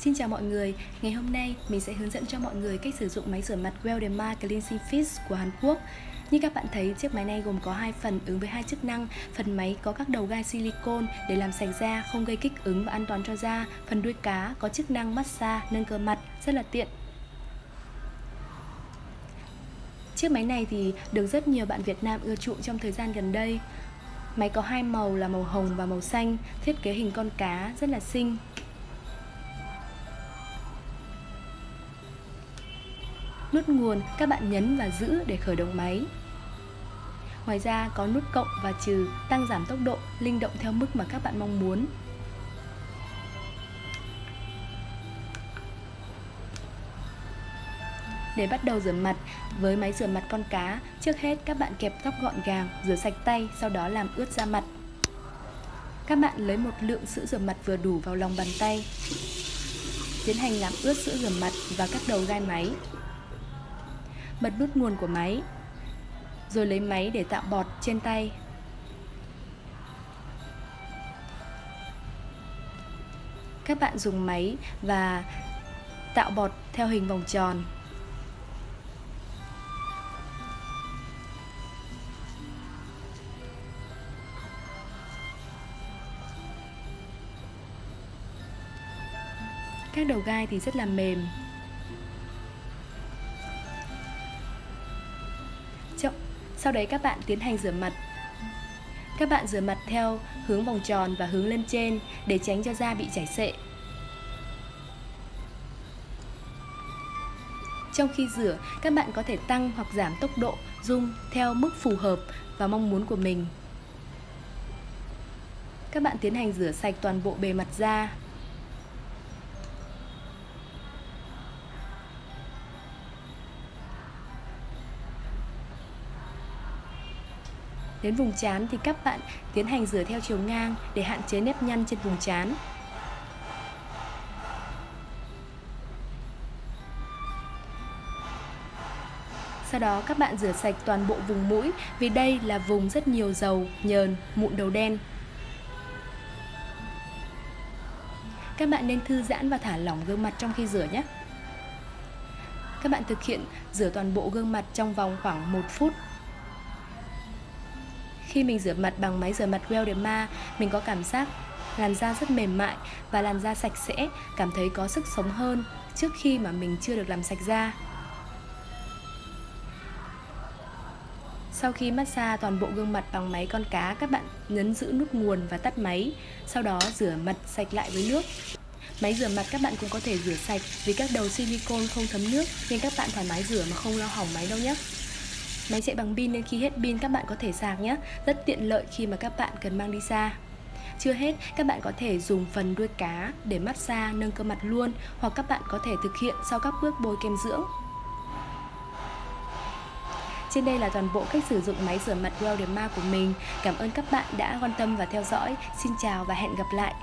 Xin chào mọi người, ngày hôm nay mình sẽ hướng dẫn cho mọi người cách sử dụng máy rửa mặt Welderma Cleansing Fish của Hàn Quốc như các bạn thấy, chiếc máy này gồm có hai phần ứng với hai chức năng. Phần máy có các đầu gai silicon để làm sạch da, không gây kích ứng và an toàn cho da. Phần đuôi cá có chức năng massage, nâng cơ mặt, rất là tiện. Chiếc máy này thì được rất nhiều bạn Việt Nam ưa chuộng trong thời gian gần đây. Máy có hai màu là màu hồng và màu xanh, thiết kế hình con cá rất là xinh. Nút nguồn các bạn nhấn và giữ để khởi động máy. Ngoài ra có nút cộng và trừ tăng giảm tốc độ linh động theo mức mà các bạn mong muốn. Để bắt đầu rửa mặt với máy rửa mặt con cá, trước hết các bạn kẹp tóc gọn gàng, rửa sạch tay, sau đó làm ướt da mặt. Các bạn lấy một lượng sữa rửa mặt vừa đủ vào lòng bàn tay. Tiến hành làm ướt sữa rửa mặt và các đầu gai máy bật nút nguồn của máy, rồi lấy máy để tạo bọt trên tay. Các bạn dùng máy và tạo bọt theo hình vòng tròn. Các đầu gai thì rất là mềm. Sau đấy các bạn tiến hành rửa mặt. Các bạn rửa mặt theo hướng vòng tròn và hướng lên trên để tránh cho da bị chảy xệ. Trong khi rửa, các bạn có thể tăng hoặc giảm tốc độ zoom theo mức phù hợp và mong muốn của mình. Các bạn tiến hành rửa sạch toàn bộ bề mặt da. Đến vùng trán thì các bạn tiến hành rửa theo chiều ngang để hạn chế nếp nhăn trên vùng trán. Sau đó các bạn rửa sạch toàn bộ vùng mũi vì đây là vùng rất nhiều dầu, nhờn, mụn đầu đen. Các bạn nên thư giãn và thả lỏng gương mặt trong khi rửa nhé. Các bạn thực hiện rửa toàn bộ gương mặt trong vòng khoảng 1 phút khi mình rửa mặt bằng máy rửa mặt Welderma, mình có cảm giác làn da rất mềm mại và làn da sạch sẽ, cảm thấy có sức sống hơn trước khi mà mình chưa được làm sạch da. Sau khi massage toàn bộ gương mặt bằng máy con cá, các bạn nhấn giữ nút nguồn và tắt máy, sau đó rửa mặt sạch lại với nước. Máy rửa mặt các bạn cũng có thể rửa sạch vì các đầu silicone không thấm nước nên các bạn thoải mái rửa mà không lo hỏng máy đâu nhé. Máy chạy bằng pin nên khi hết pin các bạn có thể sạc nhé Rất tiện lợi khi mà các bạn cần mang đi xa chưa hết, các bạn có thể dùng phần đuôi cá để massage nâng cơ mặt luôn hoặc các bạn có thể thực hiện sau các bước bôi kem dưỡng. Trên đây là toàn bộ cách sử dụng máy rửa mặt Well Derma của mình. Cảm ơn các bạn đã quan tâm và theo dõi. Xin chào và hẹn gặp lại.